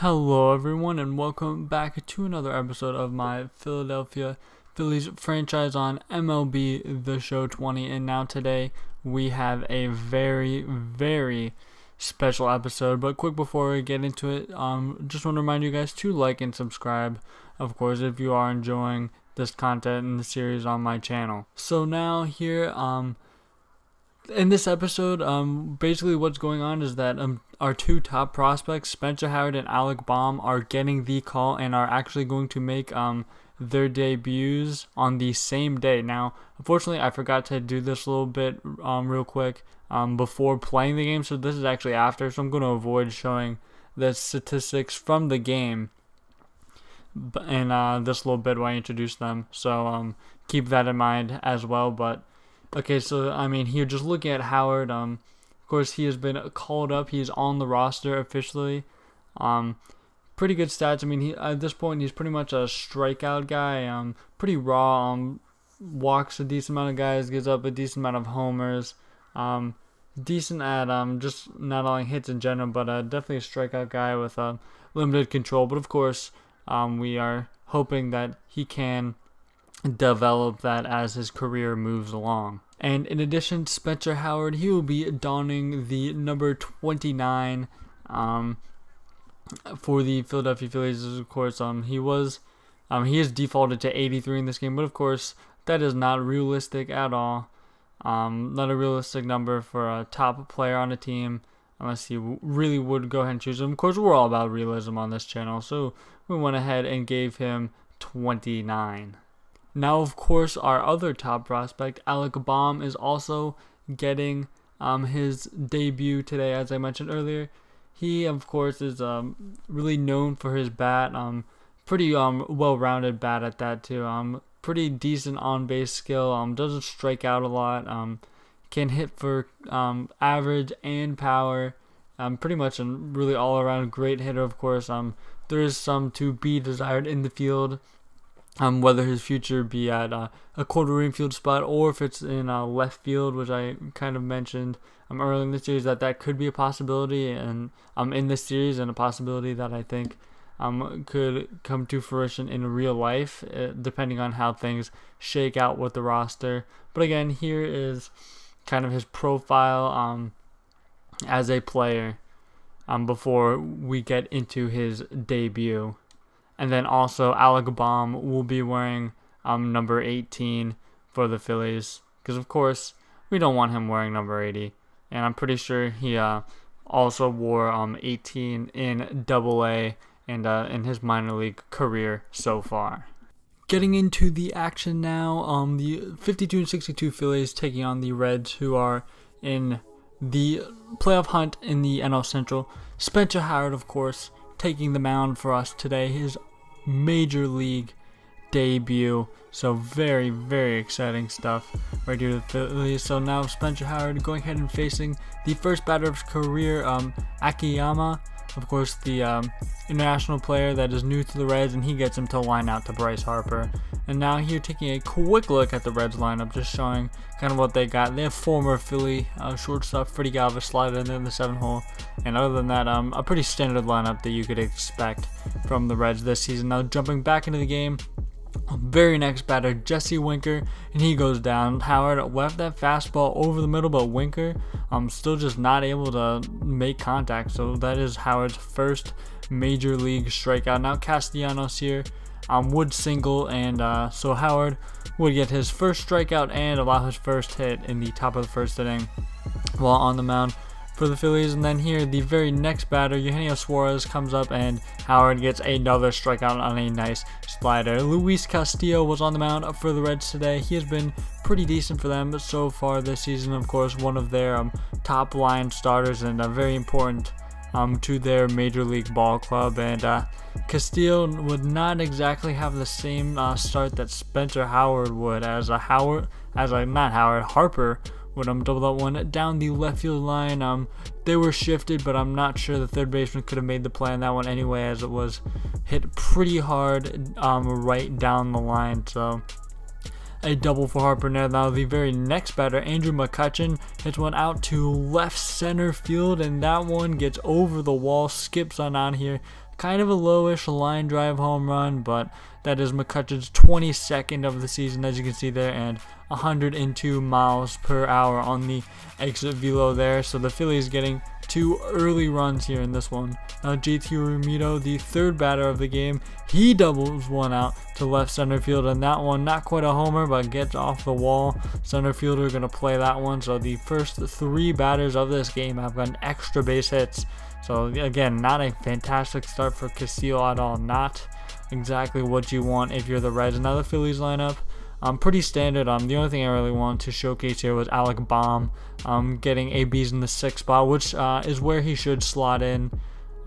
Hello, everyone, and welcome back to another episode of my Philadelphia Phillies franchise on MLB The Show 20. And now, today, we have a very, very special episode. But, quick before we get into it, um, just want to remind you guys to like and subscribe, of course, if you are enjoying this content and the series on my channel. So, now, here, um, in this episode, um, basically what's going on is that um, our two top prospects, Spencer Howard and Alec Bohm, are getting the call and are actually going to make um their debuts on the same day. Now, unfortunately, I forgot to do this a little bit um real quick um before playing the game, so this is actually after. So I'm going to avoid showing the statistics from the game in uh, this little bit while I introduce them. So um keep that in mind as well, but. Okay, so I mean, here just looking at Howard, um, course he has been called up. He's on the roster officially. Um, pretty good stats. I mean, he at this point he's pretty much a strikeout guy. Um, pretty raw. Um, walks a decent amount of guys, gives up a decent amount of homers. Um, decent at um just not only hits in general, but uh, definitely a strikeout guy with a uh, limited control. But of course, um, we are hoping that he can develop that as his career moves along. And in addition, to Spencer Howard, he will be donning the number 29 um, for the Philadelphia Phillies. Of course, um, he was, um, he is defaulted to 83 in this game, but of course, that is not realistic at all. Um, not a realistic number for a top player on a team, unless he really would go ahead and choose him. Of course, we're all about realism on this channel, so we went ahead and gave him 29. Now, of course, our other top prospect, Alec Bohm, is also getting um, his debut today, as I mentioned earlier. He, of course, is um, really known for his bat. Um, pretty um, well-rounded bat at that too. Um, pretty decent on-base skill. Um, doesn't strike out a lot. Um, can hit for um, average and power. Um, pretty much a really all-around great hitter. Of course, um, there is some to be desired in the field um, whether his future be at uh, a quarter infield spot or if it's in uh, left field, which I kind of mentioned um, earlier in the series that that could be a possibility, and um, in this series and a possibility that I think um, could come to fruition in real life, uh, depending on how things shake out with the roster. But again, here is kind of his profile um, as a player um, before we get into his debut. And then also Alec Bohm will be wearing um, number 18 for the Phillies because of course we don't want him wearing number 80. And I'm pretty sure he uh, also wore um, 18 in Double A and uh, in his minor league career so far. Getting into the action now, um, the 52 and 62 Phillies taking on the Reds, who are in the playoff hunt in the NL Central. Spencer Howard, of course, taking the mound for us today. His major league debut. So very, very exciting stuff right here Phillies. So now Spencer Howard going ahead and facing the first batter of his career, um, Akiyama. Of course, the um, international player that is new to the Reds, and he gets him to line out to Bryce Harper. And now here taking a quick look at the Reds lineup, just showing kind of what they got. They have former Philly uh, shortstop Freddie Galvis sliding in the seven hole, and other than that, um, a pretty standard lineup that you could expect from the Reds this season. Now jumping back into the game, very next batter, Jesse Winker, and he goes down. Howard left that fastball over the middle, but Winker um still just not able to make contact. So that is Howard's first major league strikeout. Now Castellanos here um, would single, and uh, so Howard would get his first strikeout and allow his first hit in the top of the first inning while on the mound for the Phillies. And then here, the very next batter, Eugenio Suarez comes up and Howard gets another strikeout on a nice slider. Luis Castillo was on the mound for the Reds today. He has been pretty decent for them so far this season. Of course, one of their um, top line starters and a very important um, to their major league ball club. And uh, Castillo would not exactly have the same uh, start that Spencer Howard would, as a Howard, as a not Howard Harper when I'm double that one down the left field line. Um, they were shifted, but I'm not sure the third baseman could have made the play on that one anyway, as it was hit pretty hard um, right down the line. So a double for Harper now. Now the very next batter, Andrew McCutchen, hits one out to left center field, and that one gets over the wall, skips on on here kind of a lowish line drive home run, but that is McCutchen's 22nd of the season, as you can see there, and 102 miles per hour on the exit velo there. So the Phillies getting two early runs here in this one. Now JT Realmuto, the third batter of the game, he doubles one out to left center field, and that one not quite a homer, but gets off the wall. Center fielder gonna play that one. So the first three batters of this game have gotten extra base hits. So again, not a fantastic start for Castillo at all. Not exactly what you want if you're the Reds. Now the Phillies lineup. Um, pretty standard. Um, the only thing I really wanted to showcase here was Alec Bohm um, getting ABs in the sixth spot, which uh, is where he should slot in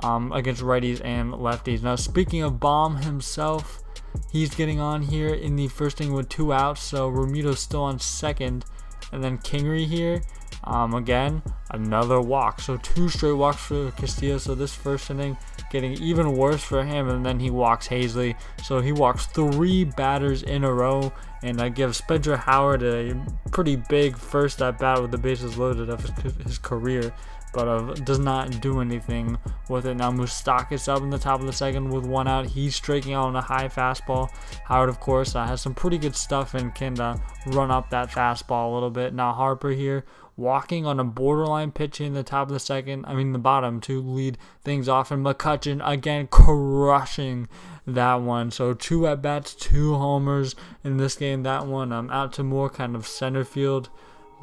um, against righties and lefties. Now, speaking of Bohm himself, he's getting on here in the first inning with two outs, so Realmuto's still on second, and then Kingery here. Um, again, another walk. So two straight walks for Castillo. So this first inning getting even worse for him, and then he walks Haseley. So he walks three batters in a row, and I give Spencer Howard a pretty big first at bat with the bases loaded of his, his career. But uh, does not do anything with it. Now Mustak is up in the top of the second with one out. He's striking out on a high fastball. Howard, of course, uh, has some pretty good stuff and can uh, run up that fastball a little bit. Now Harper here walking on a borderline pitch in the top of the second, I mean the bottom to lead things off, and McCutchen again crushing that one. So two at bats, two homers in this game. That one um, out to more kind of center field,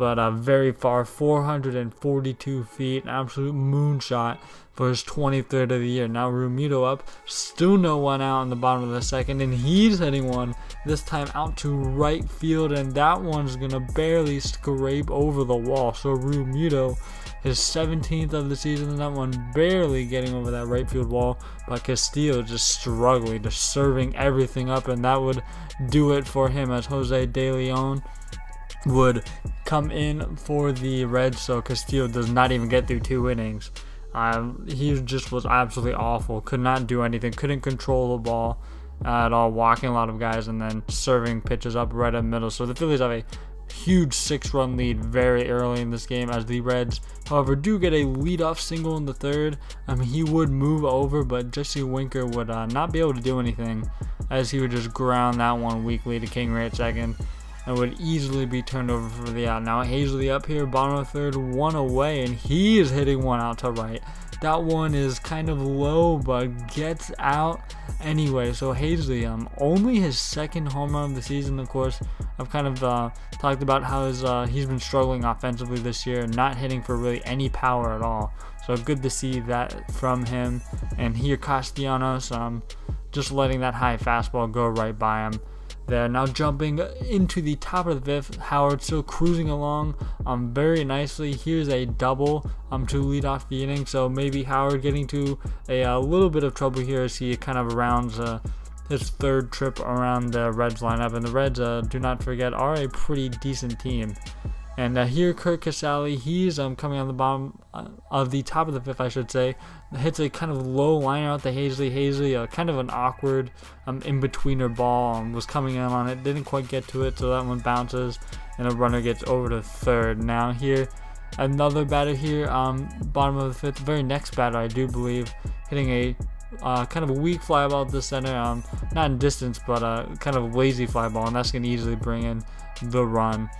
but uh, very far, 442 feet, absolute moonshot for his 23rd of the year. Now Realmuto up, still no one out in the bottom of the second, and he's hitting one this time out to right field, and that one's gonna barely scrape over the wall. So Realmuto, his 17th of the season, and that one barely getting over that right field wall, but Castillo just struggling, just serving everything up, and that would do it for him as Jose De Leon would come in for the Reds, so Castillo does not even get through two innings. Um, he just was absolutely awful. Could not do anything. Couldn't control the ball at all. Walking a lot of guys and then serving pitches up right in the middle. So the Phillies have a huge six-run lead very early in this game as the Reds, however, do get a lead-off single in the third. I mean, he would move over, but Jesse Winker would uh, not be able to do anything as he would just ground that one weakly to King at second and would easily be turned over for the out. Now Haseley up here, bottom of third, one away, and he is hitting one out to right. That one is kind of low, but gets out anyway. So Haseley, um, only his second home run of the season. Of course, I've kind of uh, talked about how his, uh, he's been struggling offensively this year, not hitting for really any power at all. So good to see that from him. And here Castellanos, um, just letting that high fastball go right by him there. Now jumping into the top of the fifth, Howard still cruising along um, very nicely. Here's a double um, to lead off the inning, so maybe Howard getting to a, a little bit of trouble here as he kind of rounds uh, his third trip around the Reds lineup. And the Reds, uh, do not forget, are a pretty decent team. And uh, here, Curt Casali, he's um, coming on the bottom uh, of the top of the fifth, I should say. Hits a kind of low liner out to Haseley. Haseley, uh, kind of an awkward um, in-betweener ball, um, was coming in on it. Didn't quite get to it, so that one bounces, and a runner gets over to third. Now here, another batter here, um, bottom of the fifth, very next batter, I do believe, hitting a uh, kind of a weak fly ball to the center, um, not in distance, but uh, kind of a lazy fly ball, and that's going to easily bring in the run.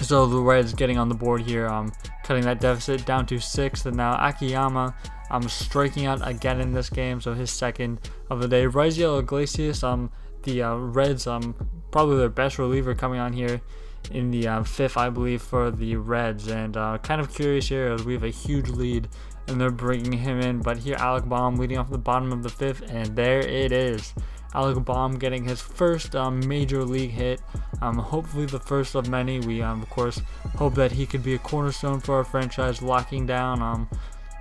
So the Reds getting on the board here, um, cutting that deficit down to six. And now Akiyama um, striking out again in this game, so his second of the day. Raisel Iglesias, um, the uh, Reds, um, probably their best reliever coming on here in the uh, fifth, I believe, for the Reds. And uh, kind of curious here as we have a huge lead and they're bringing him in. But here, Alec Bohm leading off the bottom of the fifth, and there it is. Alec Bohm getting his first um, major league hit. Um, hopefully the first of many. We um, of course hope that he could be a cornerstone for our franchise, locking down um,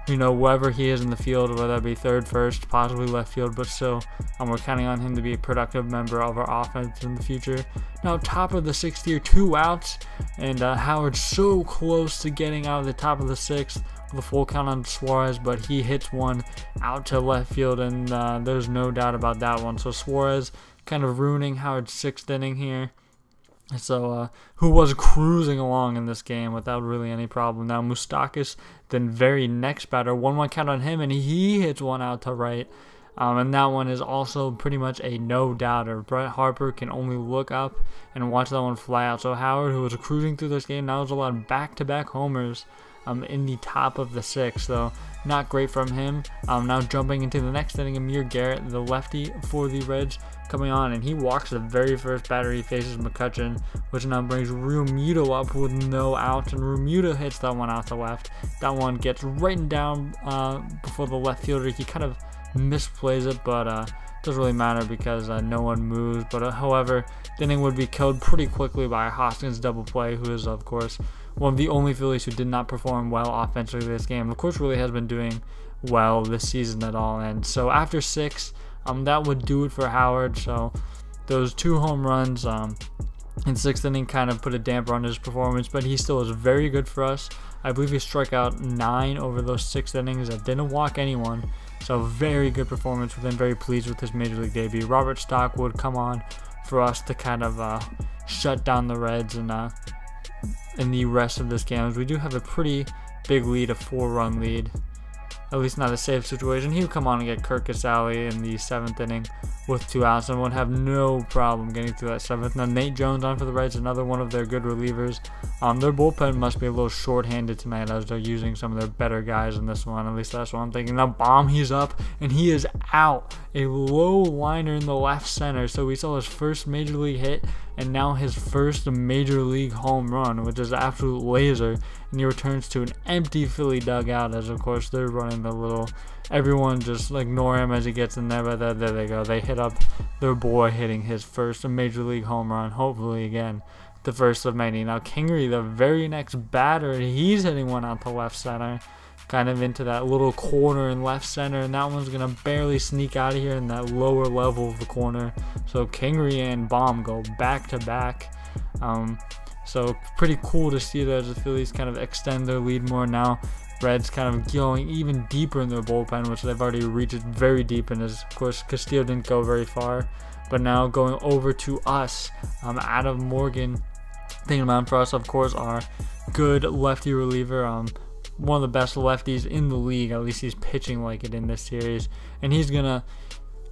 you know wherever he is in the field, whether that be third, first, possibly left field, but still um, we're counting on him to be a productive member of our offense in the future. Now top of the sixth here, two outs, and uh, Howard so close to getting out of the top of the sixth the full count on Suarez, but he hits one out to left field, and uh, there's no doubt about that one. So Suarez kind of ruining Howard's sixth inning here. So, uh, who was cruising along in this game without really any problem. Now, Moustakas, then very next batter, 1 1 count on him, and he hits one out to right. Um, and that one is also pretty much a no doubter. Brett Harper can only look up and watch that one fly out. So Howard, who was cruising through this game, now has a lot of back-to-back homers um, in the top of the sixth. So not great from him. Um, now jumping into the next inning, Amir Garrett, the lefty for the Reds, coming on, and he walks the very first batter he faces McCutchen, which now brings Realmuto up with no outs, and Realmuto hits that one out the left. That one gets right down uh, before the left fielder. He kind of misplays it, but uh, doesn't really matter because uh, no one moves. But uh, however, the inning would be killed pretty quickly by Hoskins double play, who is of course one of the only Phillies who did not perform well offensively this game. Of course, really has been doing well this season at all. And so after six, um, that would do it for Howard. So those two home runs um, in sixth inning kind of put a damper on his performance, but he still is very good for us. I believe he struck out nine over those six innings. That didn't walk anyone. So very good performance with him. Very pleased with his major league debut. Robert Stock would come on for us to kind of uh, shut down the Reds and uh, in the rest of this game. We do have a pretty big lead, a four-run lead at least not a safe situation, he would come on and get Curt Casali in the seventh inning with two outs and would have no problem getting through that seventh. Now Nate Jones on for the Reds, another one of their good relievers. Um, their bullpen must be a little short-handed tonight as they're using some of their better guys in this one. At least that's what I'm thinking. Now Bohm, he's up and he is out. A low liner in the left center. So we saw his first major league hit and now his first major league home run, which is absolute laser. And he returns to an empty Philly dugout as of course they're running the little everyone just ignore him as he gets in there, but there, there they go. They hit up their boy hitting his first major league home run, hopefully again the first of many. Now Kingery, the very next batter, he's hitting one out to left center, kind of into that little corner in left center, and that one's gonna barely sneak out of here in that lower level of the corner. So Kingery and Bohm go back to back. Um, so pretty cool to see that the Phillies kind of extend their lead more now. Reds kind of going even deeper in their bullpen, which they've already reached very deep in. As of course, Castillo didn't go very far, but now going over to us, um, Adam Morgan, thinking about for us, of course, our good lefty reliever, um, one of the best lefties in the league. At least he's pitching like it in this series, and he's gonna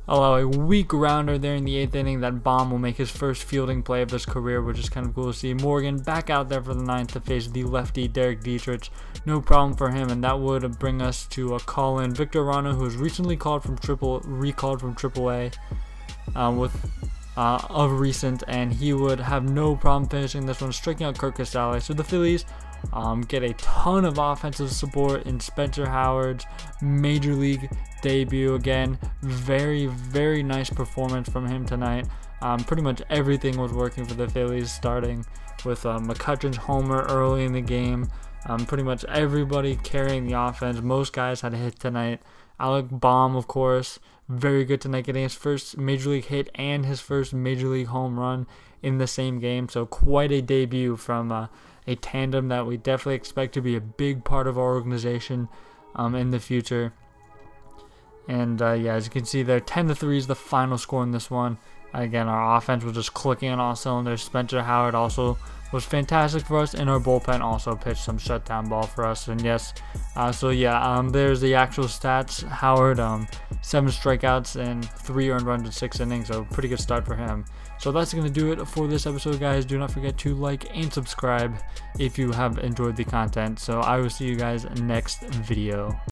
allow a weak rounder there in the eighth inning. That Bohm will make his first fielding play of his career, which is kind of cool to see. Morgan back out there for the ninth to face the lefty Derek Dietrich. No problem for him, and that would bring us to a call in Victor Arano, who was recently called from triple, recalled from AAA, uh, with uh, of recent, and he would have no problem finishing this one, striking out Curt Casali. So the Phillies um, get a ton of offensive support in Spencer Howard's major league debut again. Very, very nice performance from him tonight. Um, pretty much everything was working for the Phillies, starting with uh, McCutchen's homer early in the game. Um, pretty much everybody carrying the offense. Most guys had a hit tonight. Alec Bohm, of course, very good tonight, getting his first major league hit and his first major league home run in the same game. So quite a debut from uh, a tandem that we definitely expect to be a big part of our organization um, in the future. And uh, yeah, as you can see there, 10 to 3 is the final score in this one. Again, our offense was just clicking on all cylinders. Spencer Howard also was fantastic for us, and our bullpen also pitched some shutdown ball for us. And yes, uh, so yeah, um, there's the actual stats. Howard, um, seven strikeouts and three earned runs in six innings, so pretty good start for him. So that's going to do it for this episode, guys. Do not forget to like and subscribe if you have enjoyed the content. So I will see you guys next video.